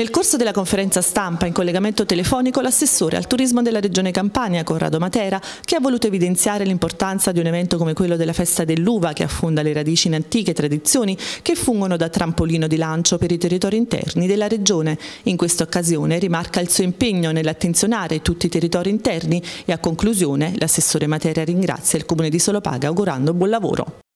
Nel corso della conferenza stampa in collegamento telefonico l'assessore al turismo della regione Campania, Corrado Matera, che ha voluto evidenziare l'importanza di un evento come quello della festa dell'uva che affonda le radici in antiche tradizioni che fungono da trampolino di lancio per i territori interni della regione. In questa occasione rimarca il suo impegno nell'attenzionare tutti i territori interni e a conclusione l'assessore Matera ringrazia il comune di Solopaga augurando buon lavoro.